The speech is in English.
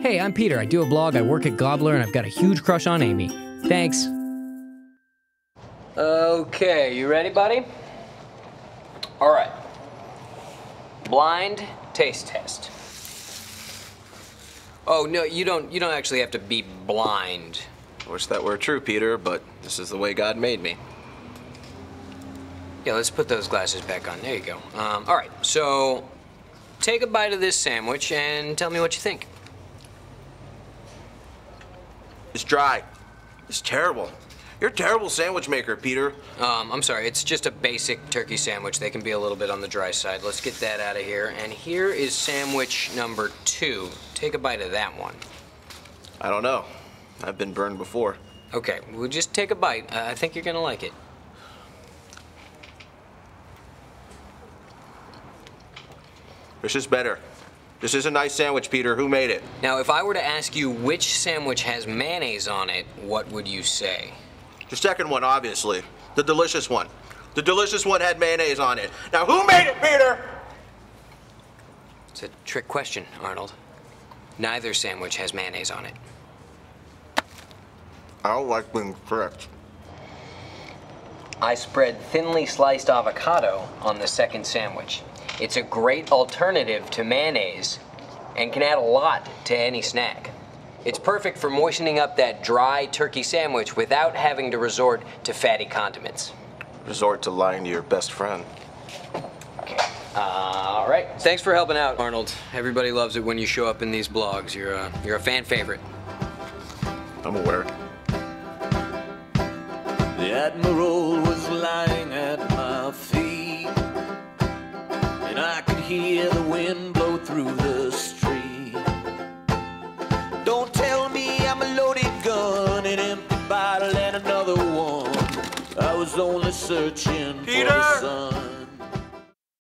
Hey, I'm Peter. I do a blog, I work at Gobbler, and I've got a huge crush on Amy. Thanks. Okay, you ready, buddy? All right. Blind taste test. Oh no, you don't. You don't actually have to be blind. I wish that were true, Peter, but this is the way God made me. Yeah, let's put those glasses back on. There you go. Um, all right, so take a bite of this sandwich and tell me what you think. It's dry. It's terrible. You're a terrible sandwich maker, Peter. Um, I'm sorry, it's just a basic turkey sandwich. They can be a little bit on the dry side. Let's get that out of here. And here is sandwich number two. Take a bite of that one. I don't know. I've been burned before. Okay, we'll just take a bite. Uh, I think you're gonna like it. This is better. This is a nice sandwich, Peter. Who made it? Now, if I were to ask you which sandwich has mayonnaise on it, what would you say? The second one, obviously. The delicious one. The delicious one had mayonnaise on it. Now, who made it, Peter? It's a trick question, Arnold. Neither sandwich has mayonnaise on it. I don't like being tricked. I spread thinly sliced avocado on the second sandwich. It's a great alternative to mayonnaise and can add a lot to any snack. It's perfect for moistening up that dry turkey sandwich without having to resort to fatty condiments. Resort to lying to your best friend. Okay. All right. Thanks for helping out, Arnold. Everybody loves it when you show up in these blogs. You're a, you're a fan favorite. I'm aware. The Admiral was lying at hear the wind blow through the street. Don't tell me I'm a loaded gun, an empty bottle, and another one. I was only searching Peter! for the sun.